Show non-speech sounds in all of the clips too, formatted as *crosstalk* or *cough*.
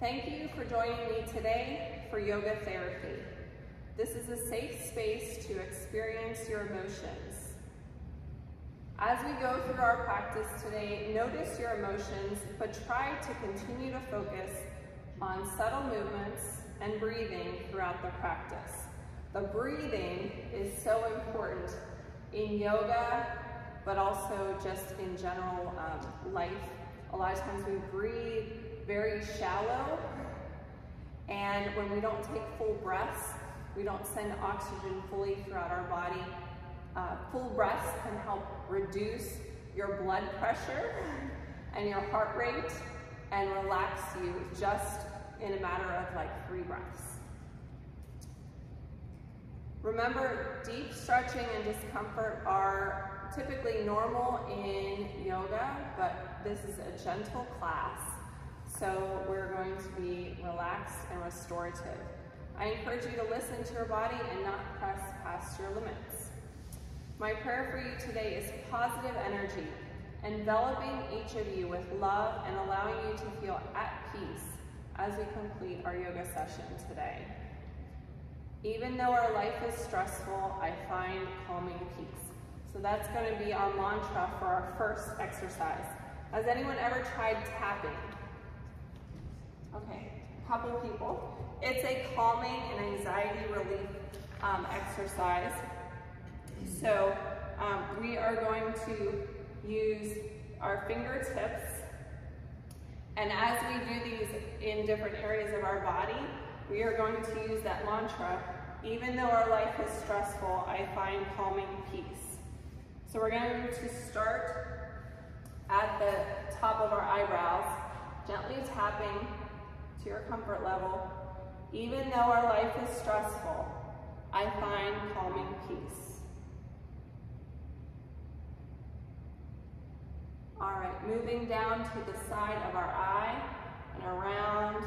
Thank you for joining me today for Yoga Therapy. This is a safe space to experience your emotions. As we go through our practice today, notice your emotions, but try to continue to focus on subtle movements and breathing throughout the practice. The breathing is so important in yoga, but also just in general um, life. A lot of times we breathe very shallow, and when we don't take full breaths, we don't send oxygen fully throughout our body. Uh, full breaths can help reduce your blood pressure and your heart rate and relax you just in a matter of like three breaths. Remember, deep stretching and discomfort are typically normal in yoga, but this is a gentle class, so we're going to be relaxed and restorative. I encourage you to listen to your body and not press past your limits. My prayer for you today is positive energy, enveloping each of you with love and allowing you to feel at peace as we complete our yoga session today. Even though our life is stressful, I find calming peace. So that's going to be our mantra for our first exercise. Has anyone ever tried tapping? Okay, a couple people. It's a calming and anxiety relief um, exercise. So um, we are going to use our fingertips and as we do these in different areas of our body, we are going to use that mantra, even though our life is stressful, I find calming peace. So we're going to start at the top of our eyebrows, gently tapping to your comfort level. Even though our life is stressful, I find calming peace. All right, moving down to the side of our eye and around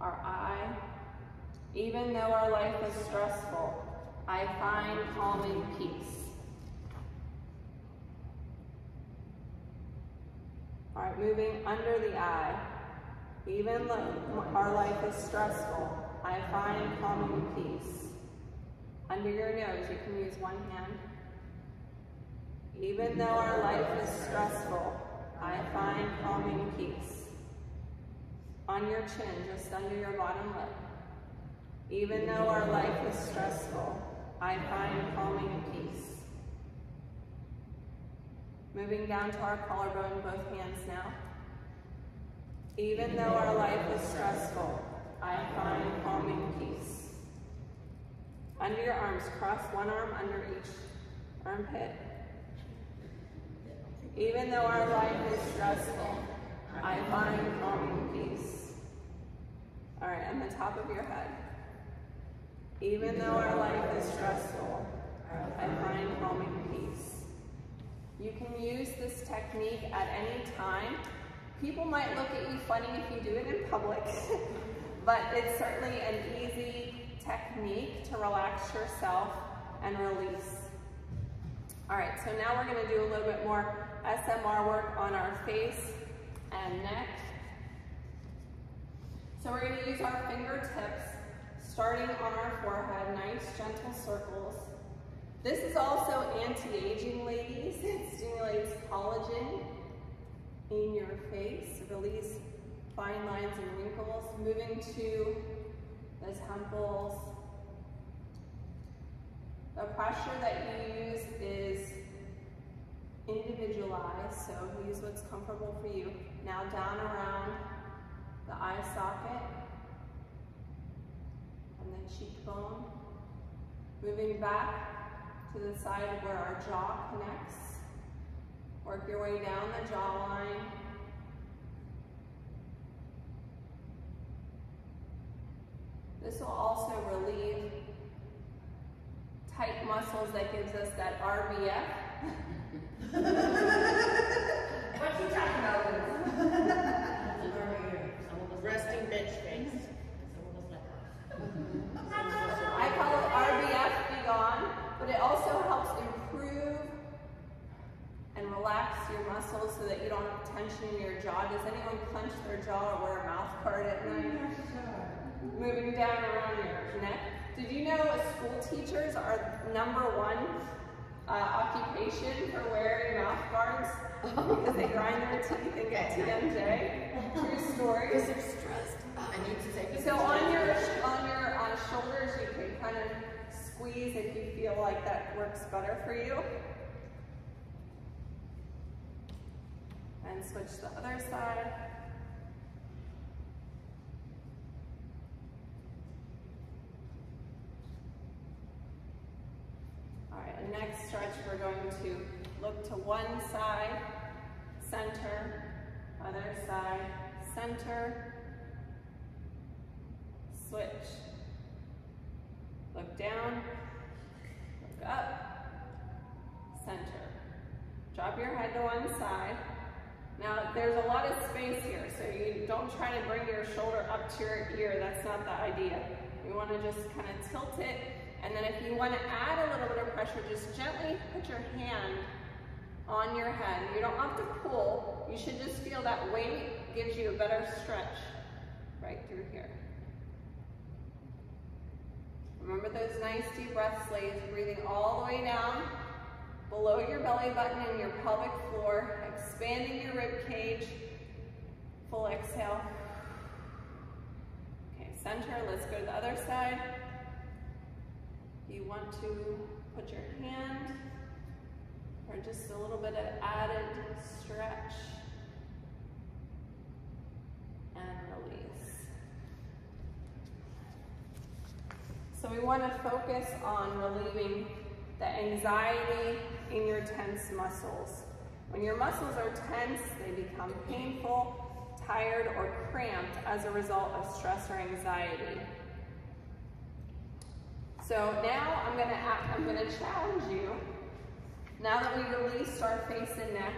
our eye. Even though our life is stressful, I find calming peace. All right, moving under the eye. Even though our life is stressful, I find calming peace. Under your nose, you can use one hand. Even though our life is stressful, I find calming peace. On your chin, just under your bottom lip. Even though our life is stressful, I find calming peace. Moving down to our collarbone, both hands now. Even though our life is stressful, I find calming peace. Under your arms, cross one arm under each armpit. Even though our life is stressful, I find calming peace. All right, on the top of your head. Even though our life is stressful, I find calming peace. You can use this technique at any time. People might look at you funny if you do it in public, *laughs* but it's certainly an easy technique to relax yourself and release. All right, so now we're gonna do a little bit more SMR work on our face and neck. So we're going to use our fingertips starting on our forehead, nice gentle circles. This is also anti-aging, ladies. *laughs* It stimulates collagen in your face, release fine lines and wrinkles. Moving to the temples. The pressure that you use is individualized, so use what's comfortable for you. Now down around the eye socket and the cheekbone. Moving back to the side where our jaw connects. Work your way down the jawline. This will also relieve tight muscles that gives us that RBF *laughs* what you talking about? Resting bitch face. I call it RBF be gone, but it also helps improve and relax relax your muscles so that you don't have tension in your jaw. Does anyone clench their jaw or wear a mouth guard at night? Moving down around your neck. Did you know school teachers are number one uh, occupation for wearing mouth guards? because they grind their teeth and get TMJ. True story. Because they're stressed. I need to take So on your on your uh, shoulders, you can kind of squeeze if you feel like that works better for you. And switch the other side. All right, next stretch, we're going to look to one side, center, other side, center, switch. Look down, look up, center. Drop your head to one side. Now, there's a lot of space here, so you don't try to bring your shoulder up to your ear. That's not the idea. You want to just kind of tilt it, and then if you want to add a little bit of pressure, just gently put your hand on your head. You don't have to pull. You should just feel that weight gives you a better stretch right through here. Remember those nice deep breaths, ladies, breathing all the way down below your belly button and your pelvic floor, expanding your rib cage. Full exhale. Okay, center, let's go to the other side. You want to put your hand or just a little bit of added stretch and release. So we want to focus on relieving the anxiety in your tense muscles. When your muscles are tense, they become painful, tired, or cramped as a result of stress or anxiety. So now I'm gonna act, I'm gonna challenge you, now that we released our face and neck,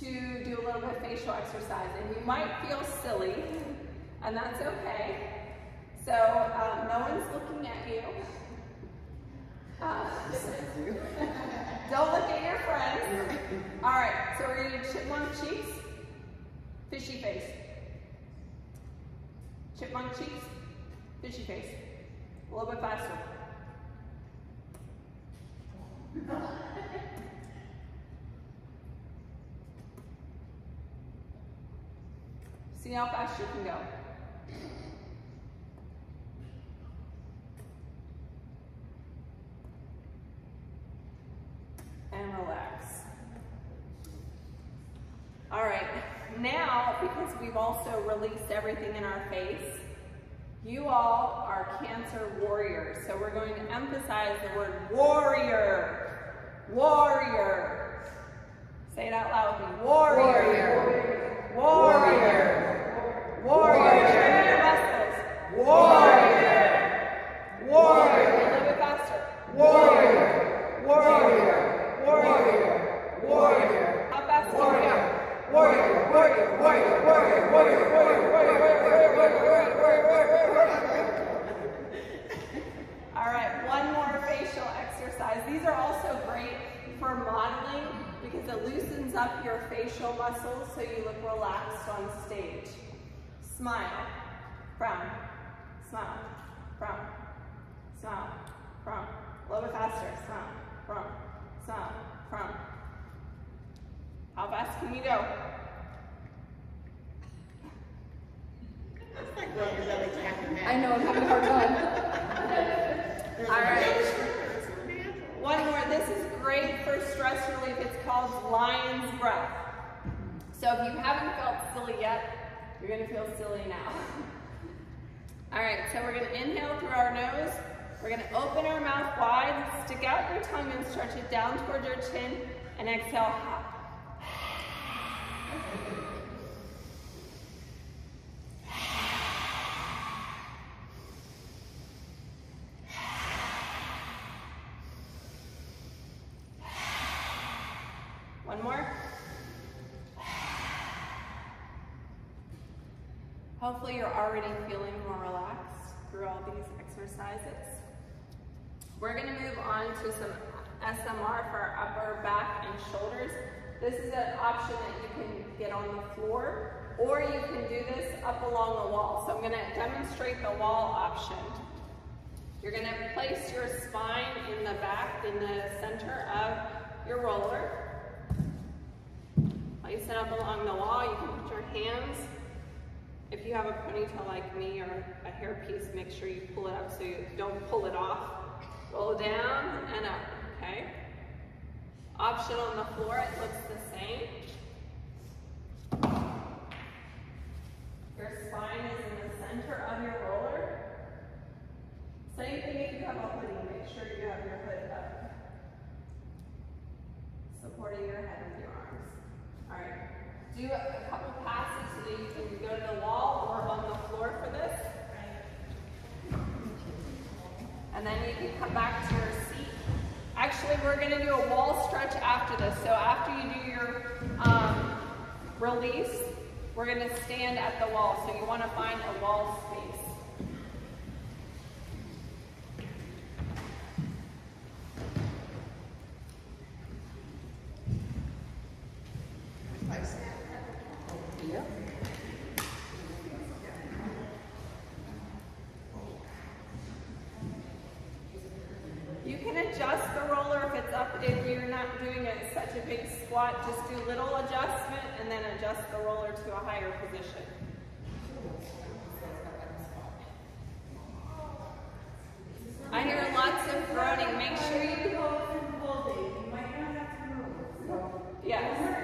to do a little bit of facial exercise. And you might feel silly, and that's okay. So um, no one's looking at you. Uh, *laughs* don't look at your friends. All right, so we're gonna do chipmunk cheeks, fishy face. Chipmunk cheeks, fishy face. A little bit faster. *laughs* See how fast you can go. And relax. All right, now, because we've also released everything in our face, you all are cancer warriors. So we're going to emphasize the word warrior. Warrior. Say it out loud with me. Warrior. Warrior. Warrior. Warrior. Show your muscles. Warrior. Warrior. A little bit faster. Warrior. *laughs* All right, one more facial exercise. These are also great for modeling because it loosens up your facial muscles so you look relaxed on stage. Smile, frown, smile, frown, smile, frown. A little bit faster, smile, frown, smile, frown. How fast can you go? It's like rubbing your belly tapping I know, I'm having a hard time. All right. One more. This is great for stress relief. It's called lion's breath. So if you haven't felt silly yet, you're to feel silly now. *laughs* All right, so we're to inhale through our nose. We're to open our mouth wide, stick out your tongue and stretch it down towards your chin, and exhale more. Hopefully you're already feeling more relaxed through all these exercises. We're gonna move on to some SMR for our upper back and shoulders. This is an option that you can get on the floor, or you can do this up along the demonstrate the wall option. You're gonna place your spine in the back, in the center of your roller. Place it up along the wall. You can put your hands if you have a ponytail like me or a hairpiece, make sure you pull it up so you don't pull it off. Roll down and up, okay? Option on the floor, it looks the same. Your spine is center of your roller. Same thing if you have a hoodie, make sure you have your hood up. Supporting your head with your arms. All right, do a couple passes so that you can go to the wall or on the floor for this. And then you can come back to your seat. Actually, we're gonna do a wall stretch after this. So after you do your um, release, we're gonna stand at the wall. So you wanna find a wall space. You can adjust the it's up, if you're not doing it such a big squat, just do little adjustment and then adjust the roller to a higher position. I hear lots of groaning. Make sure you. Yes.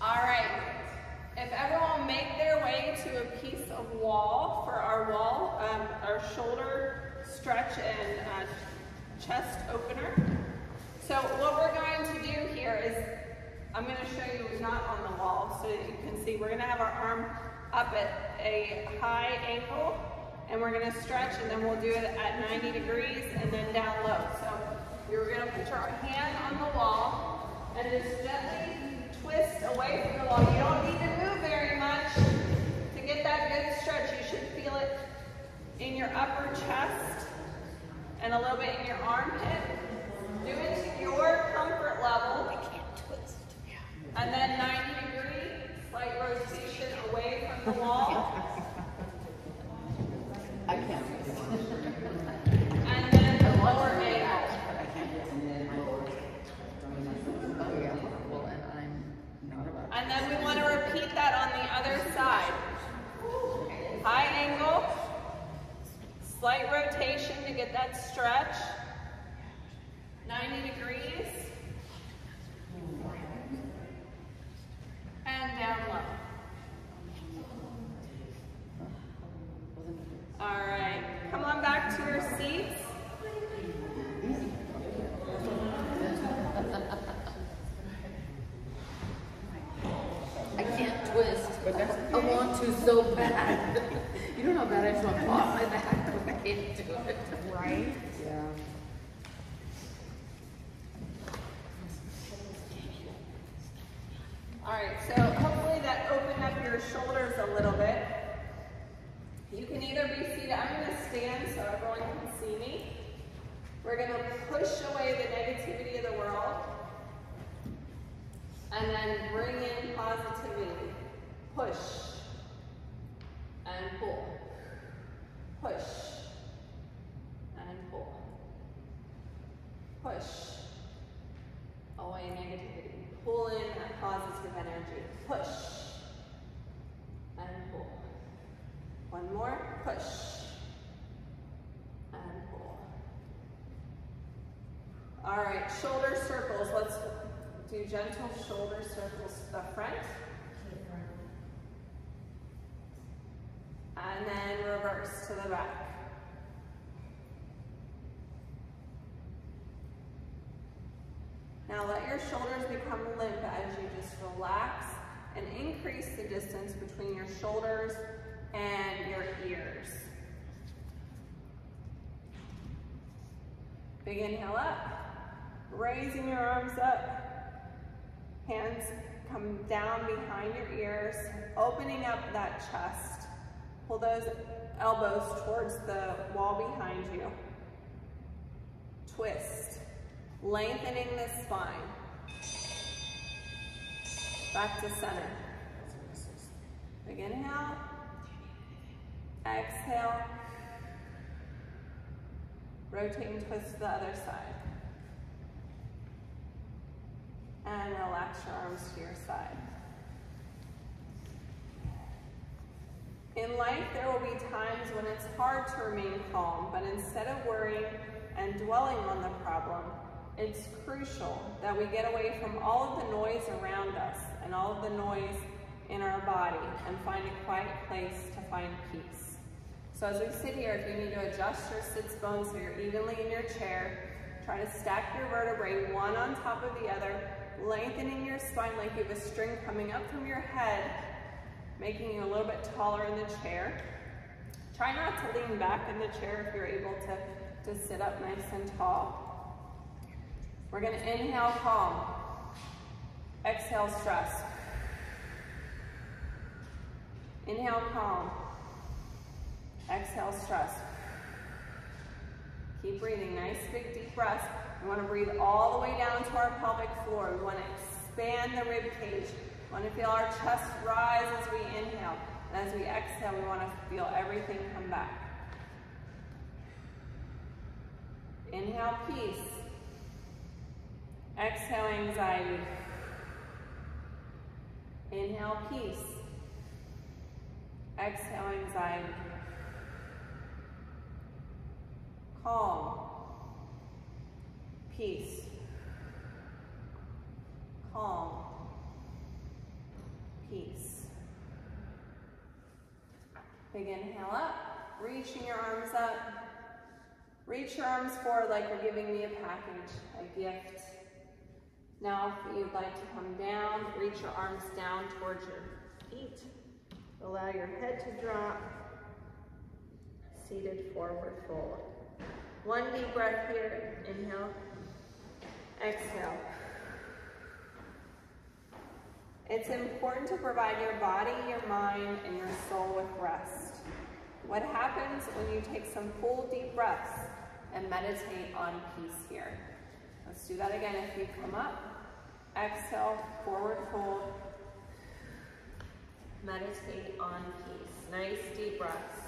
All right. If everyone make their way to a piece of wall for our wall, um, our shoulder stretch and uh, chest opener. So what we're going to do here is, I'm going to show you not on the wall so that you can see. We're going to have our arm up at a high angle and we're going to stretch and then we'll do it at 90 degrees and then down low. So you're going to put your hand on the wall and just gently twist away from the wall. You don't need to move very much to get that good stretch. You should feel it in your upper chest and a little bit in your armpit. Do it to your comfort level. I can't twist. And then 90 degree, slight rotation away from the wall. *laughs* I can't. And then the lower angle. I can't. Oh, yeah. Well, and I'm not about. And then we want to repeat that on the other side. High angle, slight rotation to get that stretch. 90 degrees. And down low. All right, come on back to your seats. I can't twist, but that's, I want to so bad. *laughs* You don't know how bad I just want to pop my back, but I can't do it. Right? Yeah. All right, so hopefully that opened up your shoulders a little bit. You can either be seated, I'm gonna stand so everyone can see me. We're gonna push away the negativity of the world and then bring in positivity. Push and pull. Push and pull. Push away negativity. Pull in that positive energy. Push and pull. One more. Push and pull. All right, shoulder circles. Let's do gentle shoulder circles the front. And then reverse to the back. Now let your shoulders become limp as you just relax and increase the distance between your shoulders and your ears. Big inhale up, raising your arms up, hands come down behind your ears, opening up that chest. Pull those elbows towards the wall behind you. Twist, lengthening the spine. Back to center. Big inhale. Exhale. Rotate and twist to the other side. And relax your arms to your side. In life, there will be times when it's hard to remain calm, but instead of worrying and dwelling on the problem, it's crucial that we get away from all of the noise around us and all of the noise in our body and find a quiet place to find peace. So as we sit here, if you need to adjust your sits bones so you're evenly in your chair, try to stack your vertebrae one on top of the other, lengthening your spine like you have a string coming up from your head making you a little bit taller in the chair. Try not to lean back in the chair if you're able to, to sit up nice and tall. We're gonna inhale calm. Exhale stress. Inhale calm. Exhale stress. Keep breathing, nice big deep breaths. We wanna breathe all the way down to our pelvic floor. We wanna expand the rib cage. Want to feel our chest rise as we inhale. And as we exhale, we want to feel everything come back. Inhale, peace. Exhale, anxiety. Inhale, peace. Exhale, anxiety. Calm. Peace. Calm peace. Big inhale up, reaching your arms up. Reach your arms forward like you're giving me a package, a gift. Now, if you'd like to come down, reach your arms down towards your feet. Allow your head to drop. Seated forward fold. One deep breath here. Inhale. Exhale. It's important to provide your body, your mind, and your soul with rest. What happens when you take some full deep breaths and meditate on peace here? Let's do that again. If you come up, exhale, forward fold, meditate on peace. Nice deep breaths.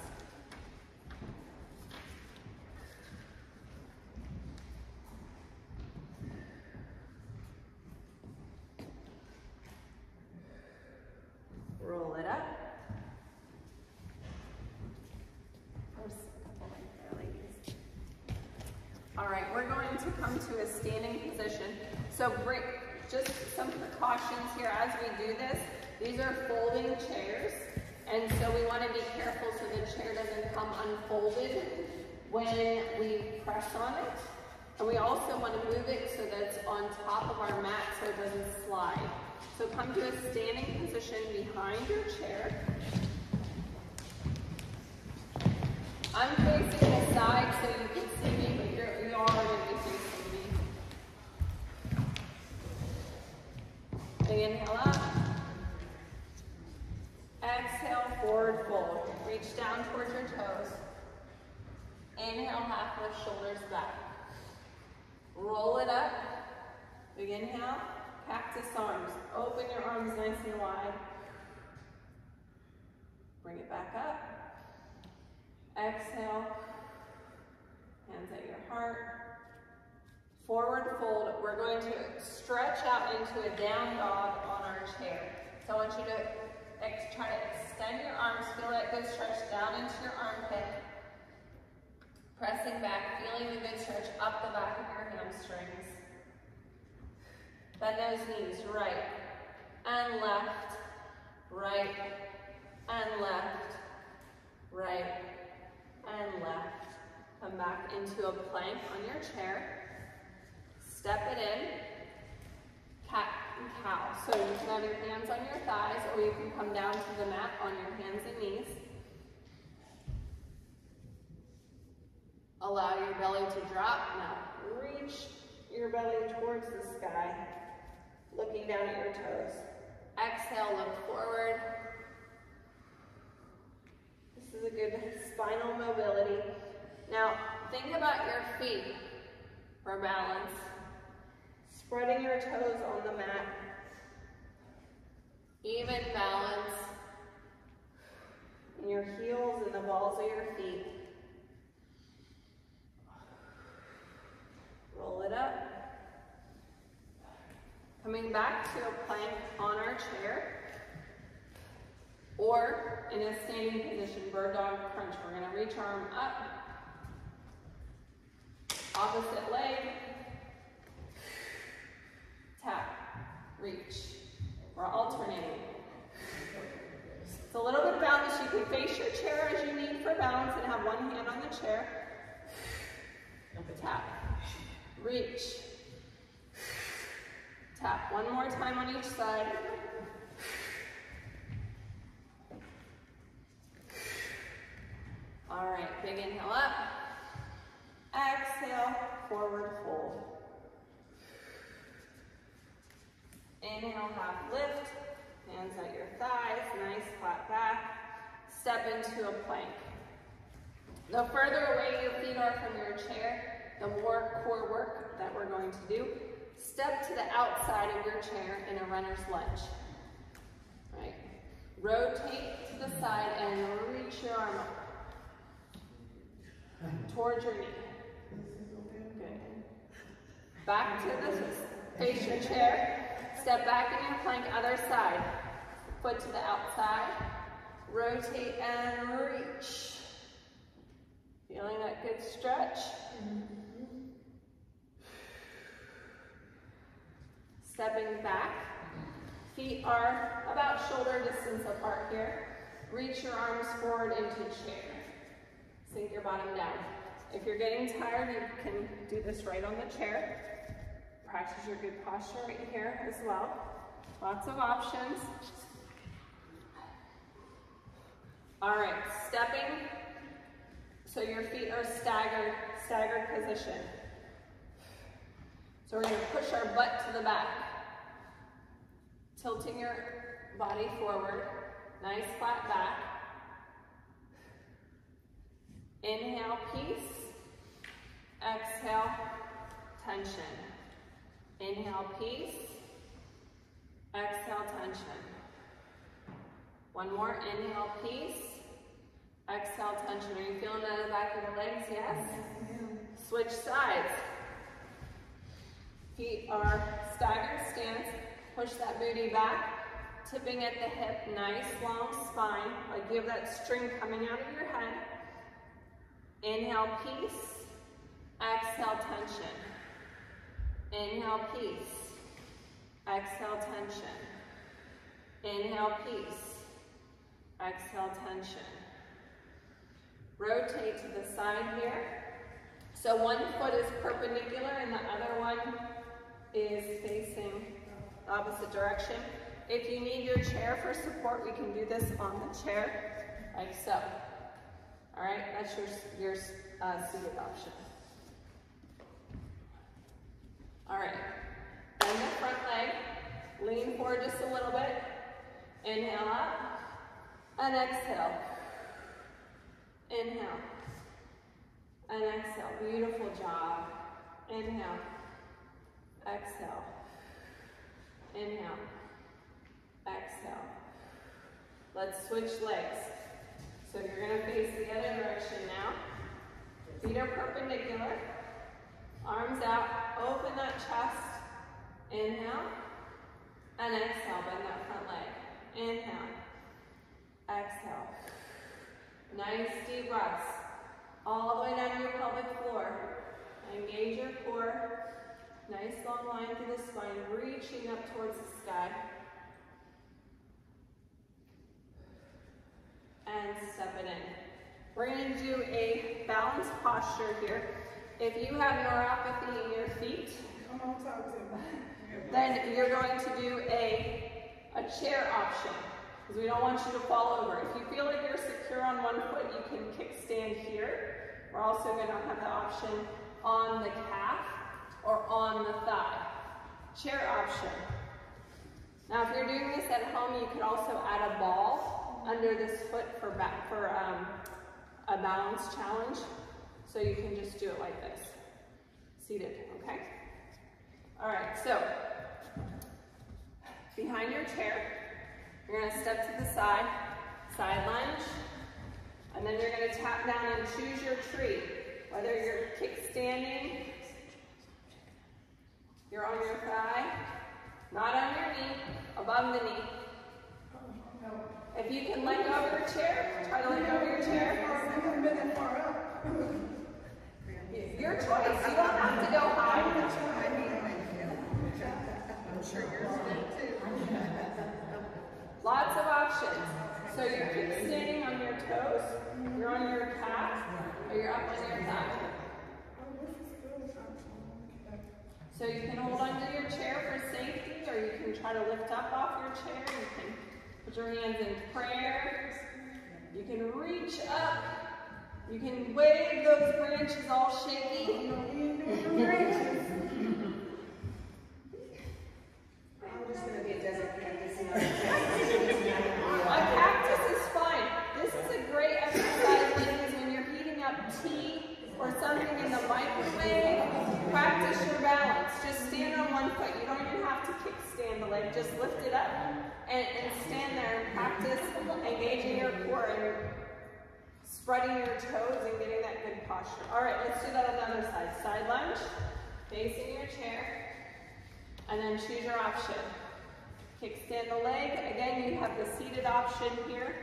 roll it up. All right, we're going to come to a standing position. So break, just some precautions here as we do this. These are folding chairs, and so we want to be careful so the chair doesn't come unfolded when we press on it. And we also want to move it so that it's on top of our mat so it doesn't slide. So come to a standing position behind your chair. I'm facing the side so you can see me, but you're, you are going to be facing me. Big inhale up. Exhale, forward fold. Reach down towards your toes. Inhale, half lift, shoulders back. Roll it up. Inhale. Cactus arms. Open your arms nice and wide. Bring it back up. Exhale. Hands at your heart. Forward fold. We're going to stretch out into a down dog on our chair. So I want you to try to extend your arms. Feel that good stretch down into your armpit. Pressing back, feeling the good stretch up the back of your hamstrings. Bend those knees, right and left, right and left, right and left. Come back into a plank on your chair. Step it in, cat and cow. So you can have your hands on your thighs or you can come down to the mat on your hands and knees. Allow your belly to drop. Now reach your belly towards the sky looking down at your toes. Exhale, look forward. This is a good spinal mobility. Now, think about your feet for balance. Spreading your toes on the mat. Even balance. And your heels and the balls of your feet. Roll it up. Coming back to a plank on our chair or in a standing position, bird dog crunch. We're gonna reach arm up, opposite leg, tap, reach. We're alternating. It's a little bit of balance. You can face your chair as you need for balance and have one hand on the chair. Tap, reach, tap. One more time on each side. All right, big inhale up. Exhale, forward fold. Inhale, half lift. Hands at your thighs, nice flat back. Step into a plank. The further away your feet are from your chair, the more core work that we're going to do. Step to the outside of your chair in a runner's lunge. Right. Rotate to the side and reach your arm up towards your knee. Good. Back to the face your chair. Step back in your plank, other side. Foot to the outside. Rotate and reach. Feeling that good stretch? Mm-hmm. Stepping back. Feet are about shoulder distance apart here. Reach your arms forward into chair. Sink your bottom down. If you're getting tired, you can do this right on the chair. Practice your good posture right here as well. Lots of options. All right, stepping so your feet are staggered, staggered position. So we're gonna push our butt to the back. Tilting your body forward. Nice flat back. Inhale, peace. Exhale, tension. Inhale, peace. Exhale, tension. One more, inhale, peace. Exhale, tension. Are you feeling that in the back of your legs? Yes? Switch sides. Feet are staggered stance. Push that booty back. Tipping at the hip, nice long spine. Like you have that string coming out of your head. Inhale, peace. Exhale, tension. Inhale, peace. Exhale, tension. Inhale, peace. Exhale, tension. Rotate to the side here. So one foot is perpendicular and the other one is facing opposite direction. If you need your chair for support, we can do this on the chair, like so. All right, that's your, your uh, seated option. All right, bend the front leg, lean forward just a little bit. Inhale up, and exhale. Inhale, and exhale. Beautiful job. Inhale, exhale. Inhale, exhale. Let's switch legs. So you're going to face the other direction now. Feet are perpendicular. Arms out. Open that chest. Inhale. And exhale. Bend that front leg. Inhale. Exhale. Nice deep breaths. All the way down to your pelvic floor. Engage your core. Nice long line through the spine, reaching up towards the sky. and step it in. We're going to do a balanced posture here. If you have neuropathy in your feet, then you're going to do a, a chair option because we don't want you to fall over. If you feel like you're secure on one foot, you can kickstand here. We're also going to have the option on the calf or on the thigh. Chair option. Now, if you're doing this at home, you could also add a ball under this foot for back for um, a balance challenge. So you can just do it like this, seated, okay? All right, so behind your chair, you're gonna step to the side, side lunge, and then you're gonna tap down and choose your tree. Whether you're kickstanding, you're on your thigh, not on your knee, above the knee. If you can let go of your chair, try to let go of your chair. Your choice. You don't have to go high. I'm sure yours did too. Lots of options. So you're standing on your toes, you're on your calf, or you're up on your thigh. So you can hold onto your chair for safety, or you can try to lift up off your chair. You can put your hands in prayer. You can reach up. You can wave those branches all shaky. *laughs* I'm just gonna be a desert cactus. A cactus is fine. This is a great exercise, ladies, when you're heating up tea or something in the microwave. Practice your balance. Just stand on one foot. You don't even have to kickstand the leg. Just lift it up and, and stand there and practice and spreading your toes and getting that good posture. All right, let's do that on the other side. Side lunge, facing your chair, and then choose your option. Kickstand the leg. Again, you have the seated option here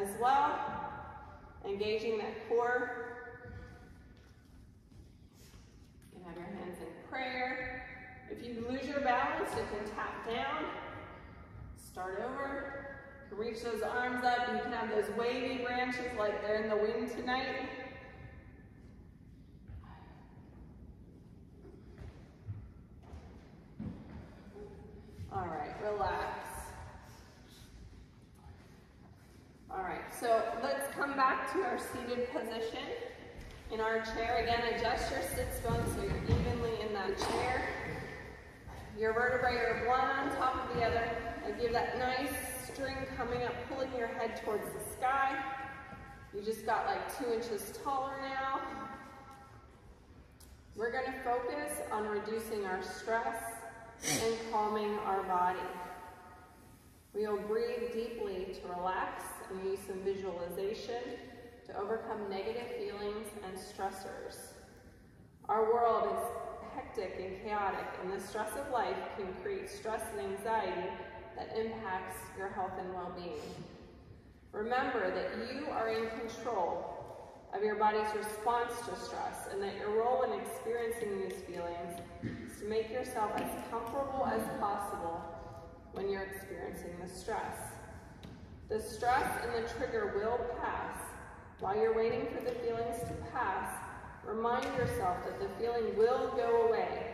as well. Engaging that core. You can have your hands in prayer. If you lose your balance, you can tap down. Start over. Reach those arms up. and You can have those wavy branches like they're in the wind tonight. All right, relax. All right, so let's come back to our seated position in our chair. Again, adjust your sits bones so you're evenly in that chair. Your vertebrae are one on top of the other. And give that nice string coming up, pulling your head towards the sky. You just got like two inches taller now. We're gonna focus on reducing our stress and calming our body. We will breathe deeply to relax and use some visualization to overcome negative feelings and stressors. Our world is hectic and chaotic, and the stress of life can create stress and anxiety that impacts your health and well-being. Remember that you are in control of your body's response to stress and that your role in experiencing these feelings is to make yourself as comfortable as possible when you're experiencing the stress. The stress and the trigger will pass. While you're waiting for the feelings to pass, remind yourself that the feeling will go away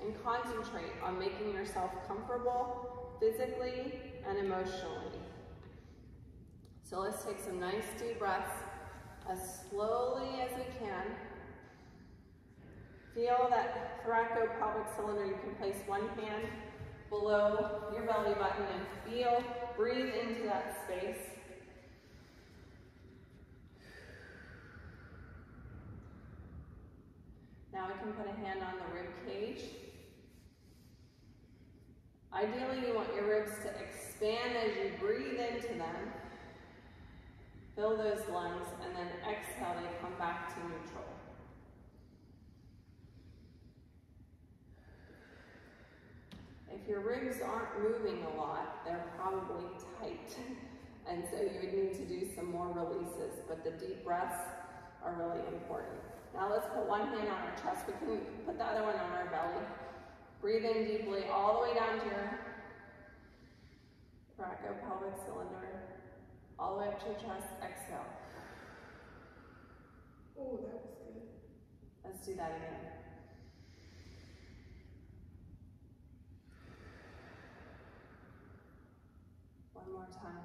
and concentrate on making yourself comfortable physically and emotionally. So let's take some nice deep breaths as slowly as we can. Feel that thoraco-pelvic cylinder. You can place one hand below your belly button and feel, breathe into that space. Now we can put a hand on the rib cage. Ideally, you want your ribs to expand as you breathe into them. Fill those lungs, and then exhale, they come back to neutral. If your ribs aren't moving a lot, they're probably tight. And so you would need to do some more releases, but the deep breaths are really important. Now let's put one hand on our chest. We can put the other one on our belly. Breathe in deeply all the way down to your thoraco-pelvic cylinder, all the way up to your chest. Exhale. Oh, that was good. Let's do that again. One more time.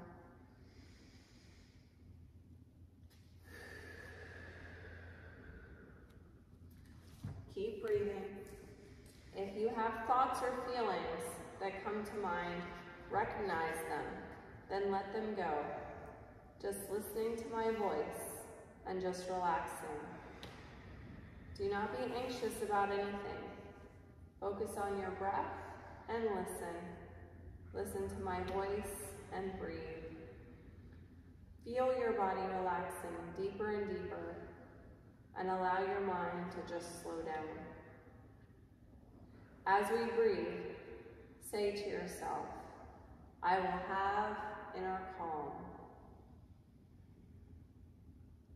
Keep breathing. Have thoughts or feelings that come to mind, recognize them, then let them go. Just listening to my voice and just relaxing. Do not be anxious about anything. Focus on your breath and listen. Listen to my voice and breathe. Feel your body relaxing deeper and deeper and allow your mind to just slow down. As we breathe, say to yourself, I will have inner calm.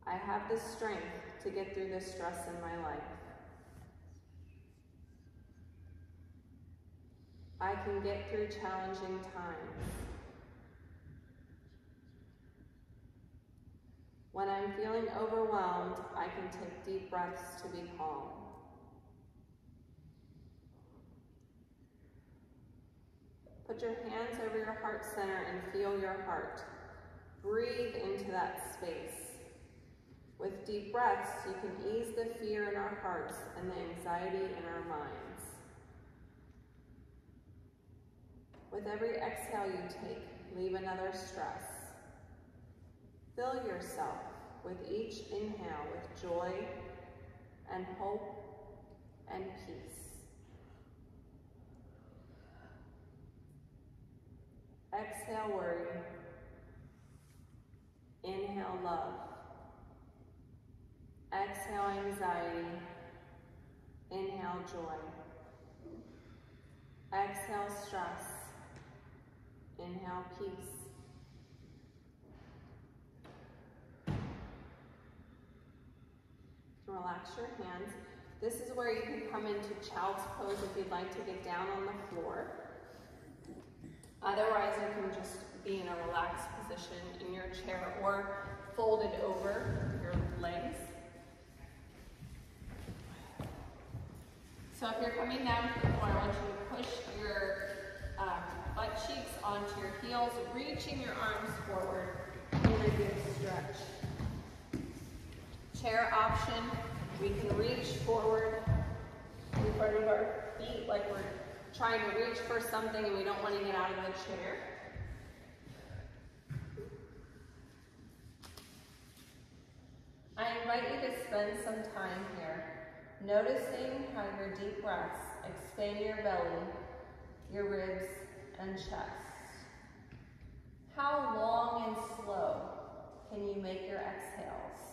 I have the strength to get through the stress in my life. I can get through challenging times. When I'm feeling overwhelmed, I can take deep breaths to be calm. Put your hands over your heart center and feel your heart. Breathe into that space. With deep breaths, you can ease the fear in our hearts and the anxiety in our minds. With every exhale you take, leave another stress. Fill yourself with each inhale with joy and hope and peace. Exhale worry. Inhale love. Exhale anxiety. Inhale joy. Exhale stress. Inhale peace. Relax your hands. This is where you can come into child's pose if you'd like to get down on the floor. Otherwise, you can just be in a relaxed position in your chair or folded over your legs. So if you're coming down to the floor, I want you to push your uh, butt cheeks onto your heels, reaching your arms forward in a good stretch. Chair option, we can reach forward in front of our feet like we're trying to reach for something and we don't want to get out of the chair. I invite you to spend some time here noticing how your deep breaths expand your belly, your ribs, and chest. How long and slow can you make your exhales?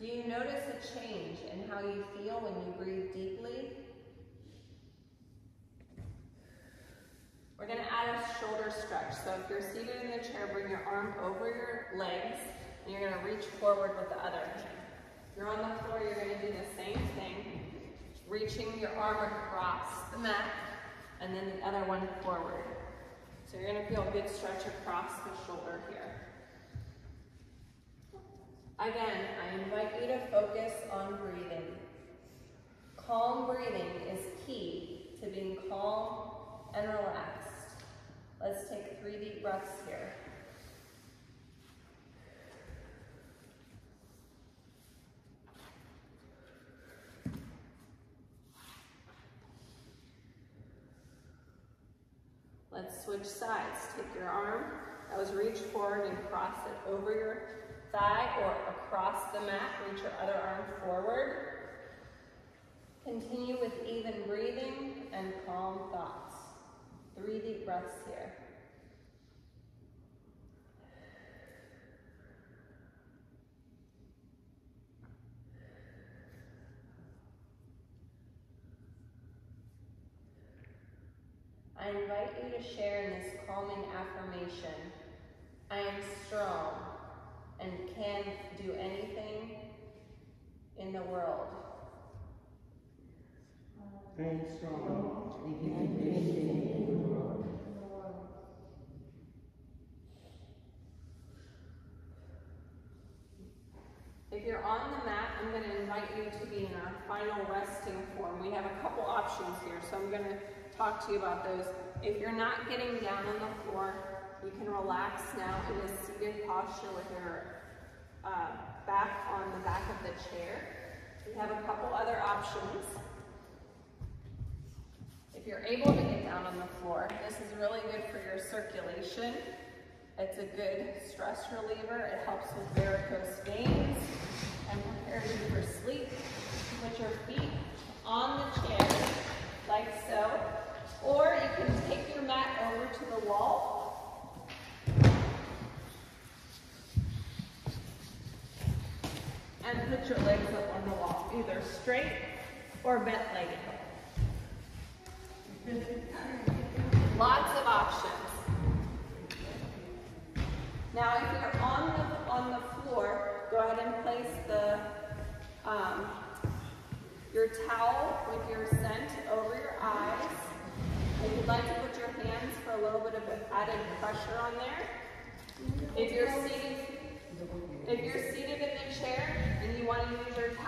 Do you notice a change in how you feel when you breathe deeply? We're gonna add a shoulder stretch. So if you're seated in the chair, bring your arm over your legs, and you're gonna reach forward with the other hand. If you're on the floor, you're gonna do the same thing, reaching your arm across the mat, and then the other one forward. So you're gonna feel a good stretch across the shoulder here. Again, I invite you to focus on breathing. Calm breathing is key to being calm and relaxed. Let's take three deep breaths here. Let's switch sides. Take your arm, that was reach forward and cross it over your thigh or across the mat. Reach your other arm forward. Continue with even breathing and calm thoughts. Three deep breaths here. I invite you to share in this calming affirmation. I am strong and can do anything in the world. Strong and can do anything in the world. If you're on the mat, I'm going to invite you to be in our final resting form. We have a couple options here, so I'm going to talk to you about those. If you're not getting down on the floor, you can relax now in a seated posture with your uh, back on the back of the chair. We have a couple other options. If you're able to get down on the floor, this is really good for your circulation. It's a good stress reliever. It helps with varicose veins and prepares you for sleep. Put your feet on the chair like so, or you can take your mat over to the wall. And put your legs up on the wall, either straight or bent legged. Lots of options. Now, if you're on the, on the floor, go ahead and place the, um, your towel with your scent over your eyes. If you'd like to put your hands for a little bit of added pressure on there. If you're seated, if you're seated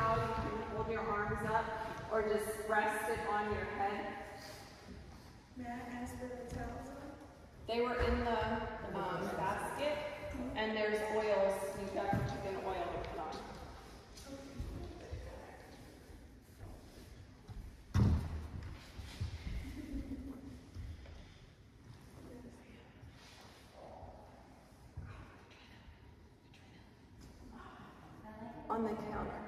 towel, you can hold your arms up or just rest it on your head. May I ask where the towels are? They were in the um, basket, and there's oils. You've got chicken oil to put on. On the counter.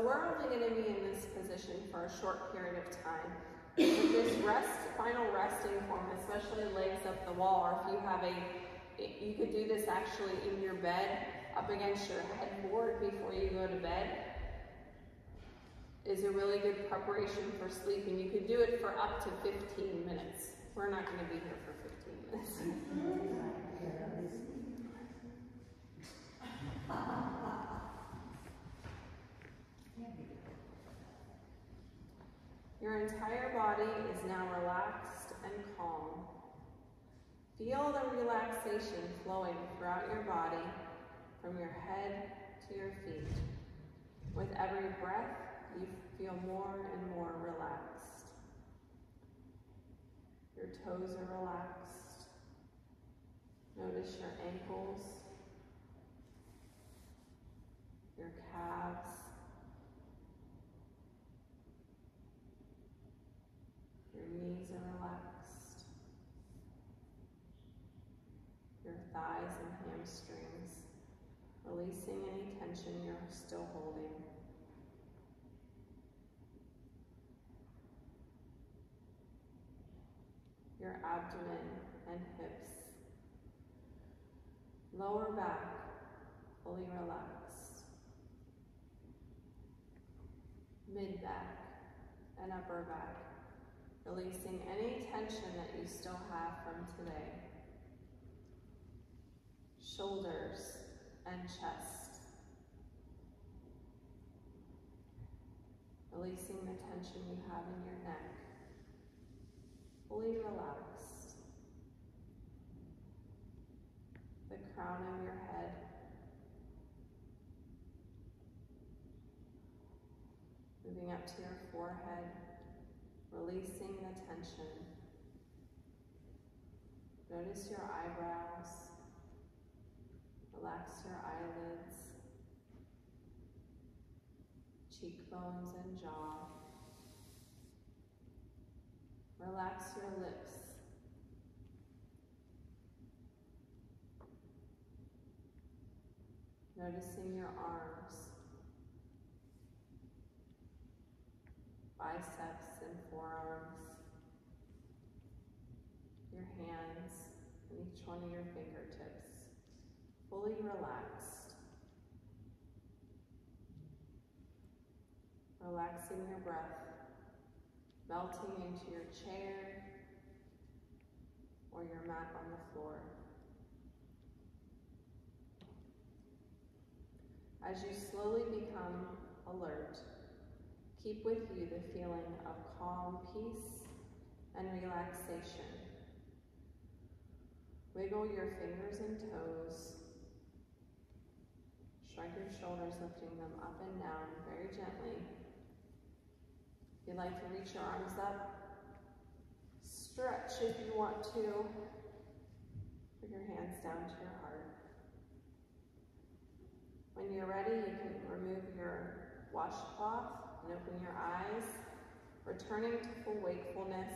So we're only going to be in this position for a short period of time. With this rest, final resting form, especially legs up the wall, or if you have a, you could do this actually in your bed, up against your headboard before you go to bed, is a really good preparation for sleeping. You could do it for up to 15 minutes. We're not going to be here for 15 minutes. *laughs* *laughs* Your entire body is now relaxed and calm. Feel the relaxation flowing throughout your body from your head to your feet. With every breath, you feel more and more relaxed. Your toes are relaxed. Notice your ankles, your calves, Your knees are relaxed. Your thighs and hamstrings, releasing any tension you're still holding. Your abdomen and hips. Lower back, fully relaxed. Mid back and upper back releasing any tension that you still have from today. Shoulders and chest. Releasing the tension you have in your neck. Fully relaxed. The crown of your head. Moving up to your forehead releasing the tension. Notice your eyebrows. Relax your eyelids, cheekbones and jaw. Relax your lips. Noticing your arms, biceps and forearms, your hands, and each one of your fingertips, fully relaxed. Relaxing your breath, melting into your chair or your mat on the floor. As you slowly become alert, keep with you the feeling of calm peace and relaxation. Wiggle your fingers and toes. Shrug your shoulders, lifting them up and down very gently. If you'd like to reach your arms up, stretch if you want to. Bring your hands down to your heart. When you're ready, you can remove your washcloth and open your eyes returning to full wakefulness,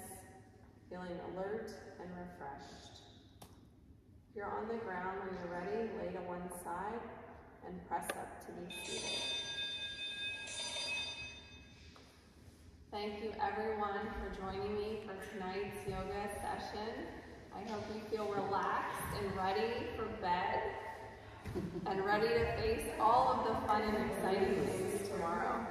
feeling alert and refreshed. If you're on the ground when you're ready, lay to one side and press up to be seated. Thank you everyone for joining me for tonight's yoga session. I hope you feel relaxed and ready for bed and ready to face all of the fun and exciting things tomorrow.